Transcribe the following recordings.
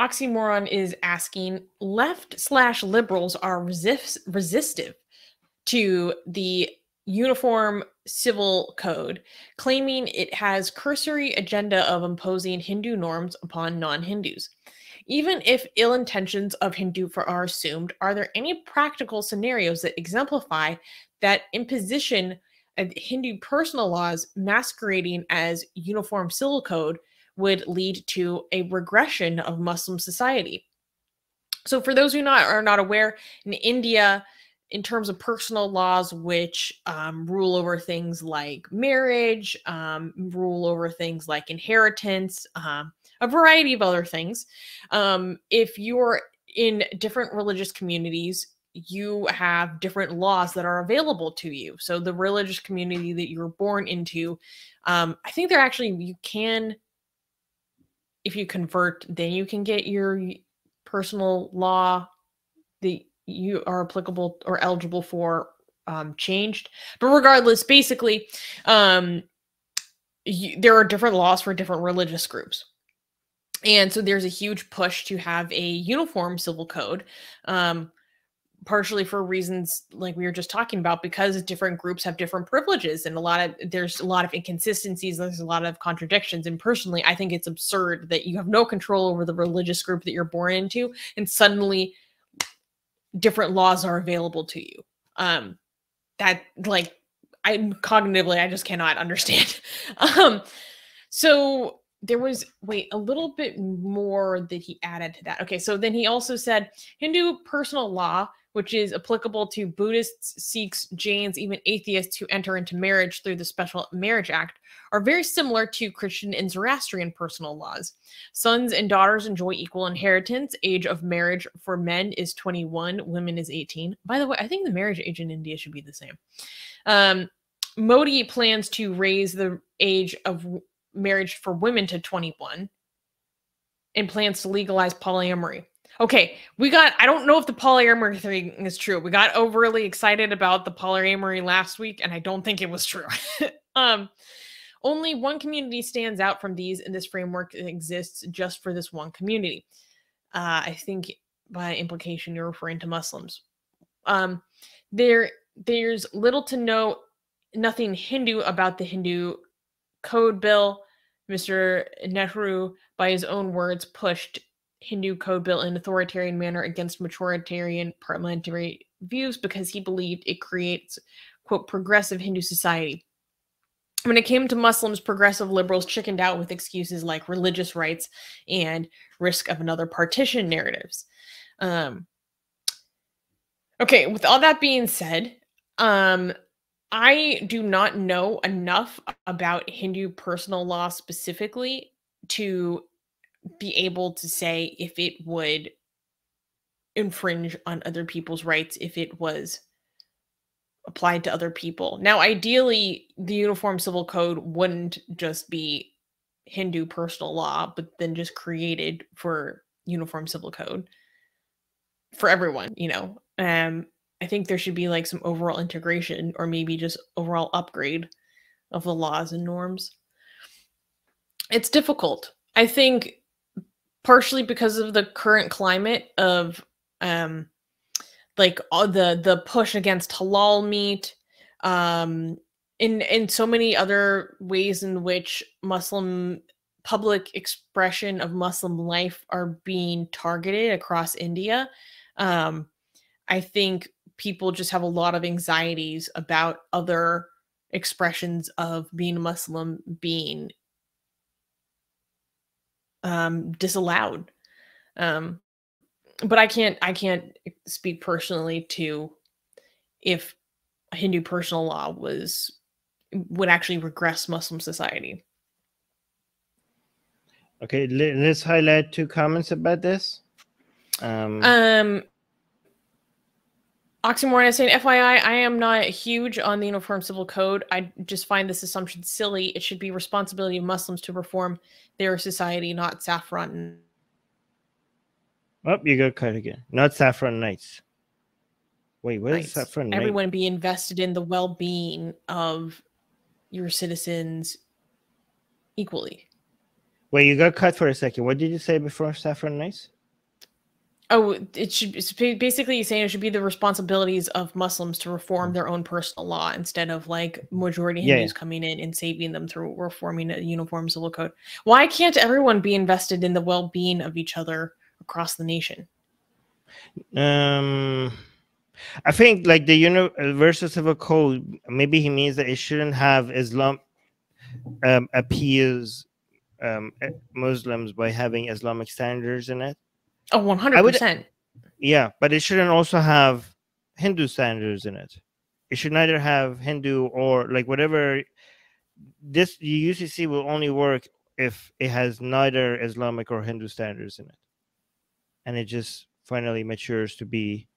Oxymoron is asking left slash liberals are resist, resistive to the uniform civil code, claiming it has cursory agenda of imposing Hindu norms upon non-Hindus. Even if ill intentions of Hindu are assumed, are there any practical scenarios that exemplify that imposition of Hindu personal laws masquerading as uniform civil code would lead to a regression of Muslim society? So, for those who not, are not aware, in India, in terms of personal laws which um, rule over things like marriage, um, rule over things like inheritance, um, a variety of other things. Um, if you're in different religious communities, you have different laws that are available to you. So the religious community that you were born into, um, I think they're actually you can, if you convert, then you can get your personal law that you are applicable or eligible for um, changed. But regardless, basically, um, you, there are different laws for different religious groups. And so there's a huge push to have a uniform civil code, um, partially for reasons like we were just talking about, because different groups have different privileges and a lot of there's a lot of inconsistencies, there's a lot of contradictions. And personally, I think it's absurd that you have no control over the religious group that you're born into, and suddenly different laws are available to you. Um, that like I cognitively I just cannot understand. um, so there was wait a little bit more that he added to that. Okay, so then he also said Hindu personal law, which is applicable to Buddhists, Sikhs, Jains, even atheists who enter into marriage through the Special Marriage Act, are very similar to Christian and Zoroastrian personal laws. Sons and daughters enjoy equal inheritance. Age of marriage for men is 21, women is 18. By the way, I think the marriage age in India should be the same. Um, Modi plans to raise the age of marriage for women to 21 and plans to legalize polyamory. Okay, we got, I don't know if the polyamory thing is true. We got overly excited about the polyamory last week, and I don't think it was true. um, only one community stands out from these, and this framework exists just for this one community. Uh, I think by implication, you're referring to Muslims. Um, there, there's little to no, nothing Hindu about the Hindu code bill Mr. Nehru, by his own words, pushed Hindu code bill in authoritarian manner against majoritarian parliamentary views because he believed it creates, quote, progressive Hindu society. When it came to Muslims, progressive liberals chickened out with excuses like religious rights and risk of another partition narratives. Um, okay, with all that being said, um, I do not know enough about Hindu personal law specifically to be able to say if it would infringe on other people's rights if it was applied to other people. Now, ideally, the Uniform Civil Code wouldn't just be Hindu personal law, but then just created for Uniform Civil Code for everyone, you know. Um I think there should be like some overall integration or maybe just overall upgrade of the laws and norms. It's difficult. I think partially because of the current climate of um like all the the push against halal meat um in in so many other ways in which muslim public expression of muslim life are being targeted across india um i think people just have a lot of anxieties about other expressions of being a Muslim being um, disallowed. Um, but I can't I can't speak personally to if Hindu personal law was would actually regress Muslim society. Okay, let's highlight two comments about this. Um, um Oxymoron is saying, FYI, I am not huge on the Uniform Civil Code. I just find this assumption silly. It should be responsibility of Muslims to reform their society, not saffron. Oh, you got cut again. Not saffron knights. Wait, what nice. is saffron night? Everyone be invested in the well-being of your citizens equally. Wait, you got cut for a second. What did you say before Saffron Nights? Oh, it should it's basically saying it should be the responsibilities of Muslims to reform their own personal law instead of like majority Yeah, Hindus coming in and saving them through reforming a uniform civil code. Why can't everyone be invested in the well-being of each other across the nation? Um, I think like the universal civil code. Maybe he means that it shouldn't have Islam um, appease um, eh, Muslims by having Islamic standards in it. Oh, 100%. Yeah, but it shouldn't also have Hindu standards in it. It should neither have Hindu or like whatever. This the UCC will only work if it has neither Islamic or Hindu standards in it, and it just finally matures to be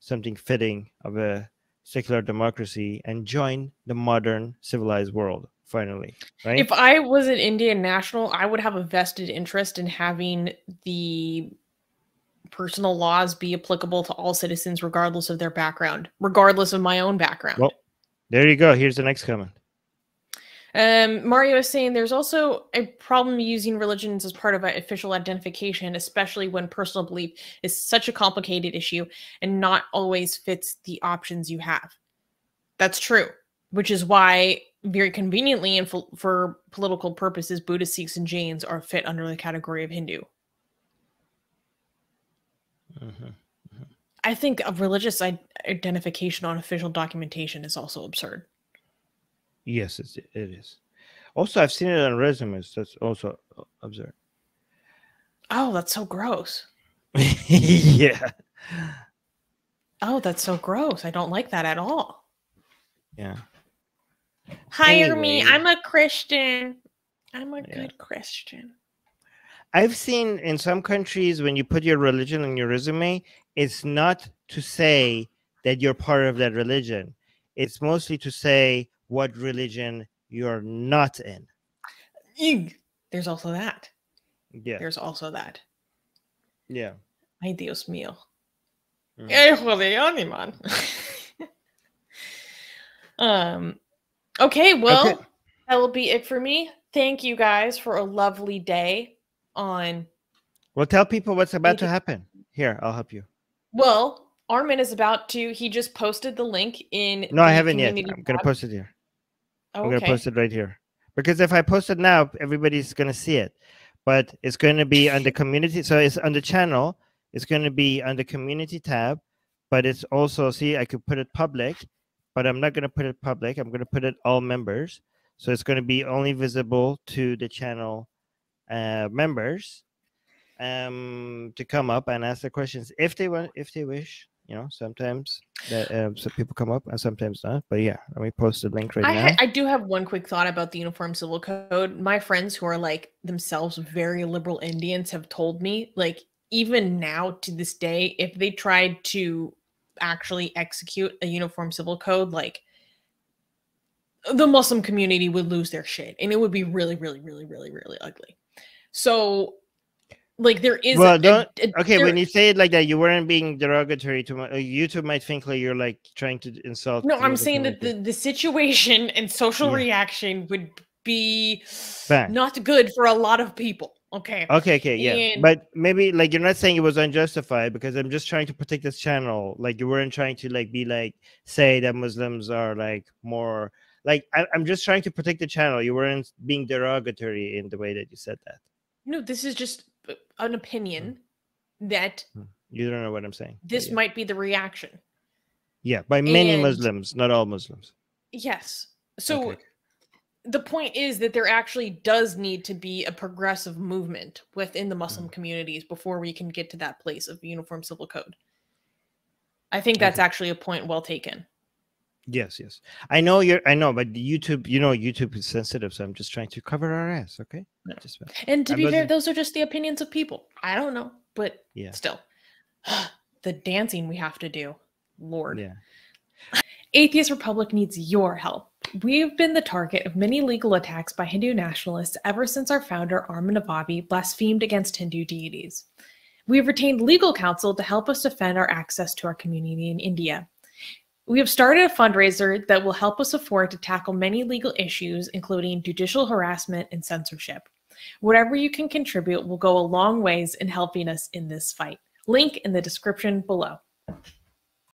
something fitting of a secular democracy and join the modern civilized world finally right If I was an Indian national, I would have a vested interest in having the personal laws be applicable to all citizens, regardless of their background, regardless of my own background. Well, there you go here's the next comment Um, Mario is saying there's also a problem using religions as part of an official identification, especially when personal belief is such a complicated issue and not always fits the options you have. That's true, which is why, very conveniently and for, for political purposes, Buddhists, Sikhs, and Jains are fit under the category of Hindu. I think a religious identification on official documentation is also absurd. yes it's, it is also i've seen it on resumes that's also uh, absurd Oh, that's so gross. yeah Oh, that's so gross. I don't like that at all. yeah Hire me. I'm a Christian. I'm a Yeah. good Christian. I've seen in some countries when you put your religion on your resume, it's not to say that you're part of that religion. It's mostly to say what religion you're not in. Eeg. There's also that. Yeah. There's also that. Yeah. Ay, Dios mío. Mhm. Hijo de animal. um, okay, well, Okay. that will be it for me. Thank you guys for a lovely day on. Well, tell people what's about to happen. Here, I'll help you. Well, Armin is about to. He just posted the link in. No, I haven't yet. I'm gonna post it here. Oh, I'm gonna post it right here. Because if I post it now, everybody's gonna see it. But it's gonna be on the community. So it's on the channel. It's gonna be on the community tab. But it's also see, I could put it public, but I'm not gonna put it public. I'm gonna put it all members. So it's gonna be only visible to the channel uh, members um to come up and ask the questions if they want if they wish you know sometimes that um, some people come up and sometimes not but yeah let me post the link right I, now I do have one quick thought about the Uniform Civil Code. My friends who are like themselves very liberal Indians have told me, like, even now to this day, if they tried to actually execute a Uniform Civil Code, like, the Muslim community would lose their shit and it would be really, really, really, really, really ugly. So, like, there is. Well, a- don't- a- okay there- when you say it like that you weren't being derogatory to my uh, youtube might think like you're like trying to insult No, I'm saying that the, the situation and social Yeah. reaction would be not good for a lot of people. Okay. okay okay yeah and- but maybe like you're not saying it was unjustified because i'm just trying to protect this channel like you weren't trying to like be like say that muslims are like more like I, i'm just trying to protect the channel you weren't being derogatory in the way that you said that No, this is just uh, an opinion that you don't know what i'm saying this yeah. might be the reaction. yeah by many and- muslims not all muslims Yes. So Okay. the point is that there actually does need to be a progressive movement within the Mm. Muslim communities before we can get to that place of uniform civil code. I think that's Okay. actually a point well taken. Yes, yes. I know you're I know, but YouTube, you know, YouTube is sensitive, so I'm just trying to cover our ass, okay? Yeah. Just And to I be fair, wasn't- those are just the opinions of people. I don't know, but Yeah. still, the dancing we have to do, Lord. yeah. Atheist Republic needs your help. We've been the target of many legal attacks by Hindu nationalists ever since our founder Armin Navabi blasphemed against Hindu deities. We have retained legal counsel to help us defend our access to our community in India. We have started a fundraiser that will help us afford to tackle many legal issues, including judicial harassment and censorship. Whatever you can contribute will go a long ways in helping us in this fight. Link in the description below.